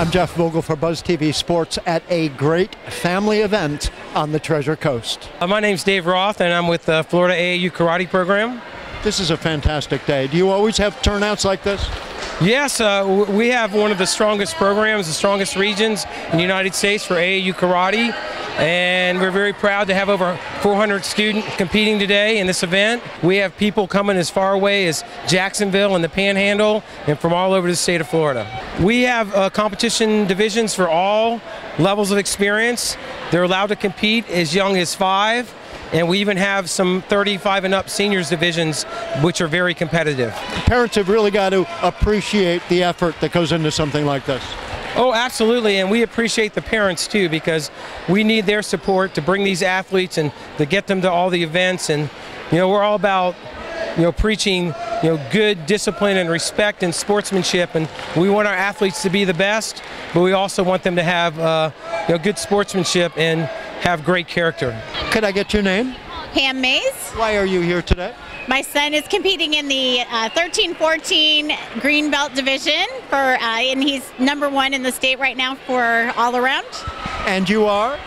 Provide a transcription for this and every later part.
I'm Jeff Vogel for Buzz TV Sports at a great family event on the Treasure Coast. Uh, my name's Dave Roth, and I'm with the Florida AAU Karate Program. This is a fantastic day. Do you always have turnouts like this? Yes, uh, we have one of the strongest programs, the strongest regions in the United States for AAU Karate, and we're very proud to have over 400 students competing today in this event. We have people coming as far away as Jacksonville and the Panhandle, and from all over the state of Florida. We have uh, competition divisions for all levels of experience. They're allowed to compete as young as five and we even have some 35 and up seniors divisions, which are very competitive. Parents have really got to appreciate the effort that goes into something like this. Oh, absolutely, and we appreciate the parents too because we need their support to bring these athletes and to get them to all the events. And you know, we're all about you know preaching you know good discipline and respect and sportsmanship, and we want our athletes to be the best, but we also want them to have uh, you know good sportsmanship and have great character. Could I get your name? Pam Mays. Why are you here today? My son is competing in the 13-14 uh, green belt division for, uh, and he's number one in the state right now for all around. And you are?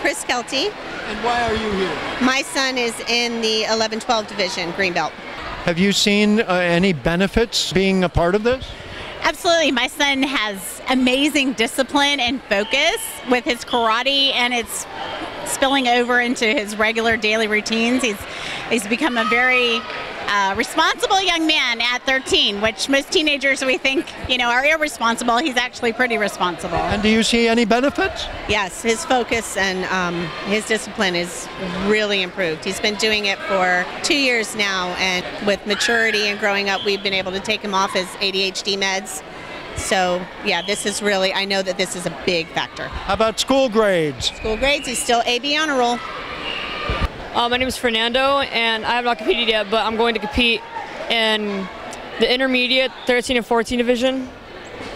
Chris Kelty. And why are you here? My son is in the 11-12 division, green belt. Have you seen uh, any benefits being a part of this? Absolutely. My son has amazing discipline and focus with his karate, and it's spilling over into his regular daily routines. He's he's become a very uh, responsible young man at 13, which most teenagers we think you know are irresponsible. He's actually pretty responsible. And do you see any benefits? Yes, his focus and um, his discipline is really improved. He's been doing it for two years now, and with maturity and growing up, we've been able to take him off his ADHD meds. So, yeah, this is really, I know that this is a big factor. How about school grades? School grades, he's still AB on a roll. Uh, my name is Fernando, and I have not competed yet, but I'm going to compete in the intermediate 13 and 14 division.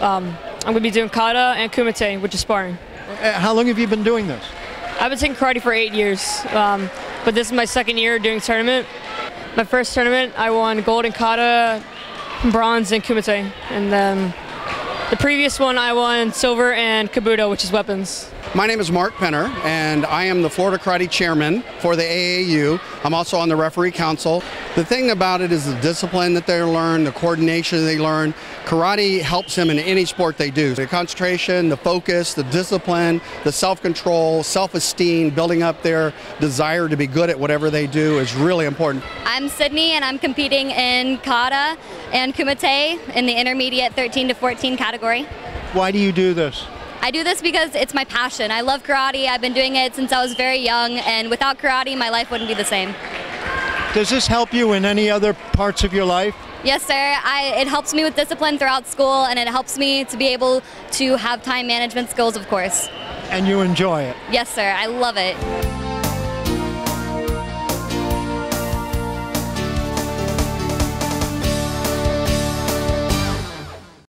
Um, I'm going to be doing kata and kumite, which is sparring. Uh, how long have you been doing this? I've been taking karate for eight years, um, but this is my second year doing tournament. My first tournament, I won gold in kata, bronze in kumite, and then the previous one I won silver and kobudo, which is weapons. My name is Mark Penner, and I am the Florida Karate Chairman for the AAU. I'm also on the referee council. The thing about it is the discipline that they learn, the coordination they learn. Karate helps them in any sport they do. The concentration, the focus, the discipline, the self-control, self-esteem, building up their desire to be good at whatever they do is really important. I'm Sydney, and I'm competing in kata and kumite in the intermediate 13 to 14 category. Why do you do this? I do this because it's my passion. I love karate. I've been doing it since I was very young, and without karate, my life wouldn't be the same. Does this help you in any other parts of your life? Yes, sir. I, it helps me with discipline throughout school, and it helps me to be able to have time management skills, of course. And you enjoy it? Yes, sir. I love it.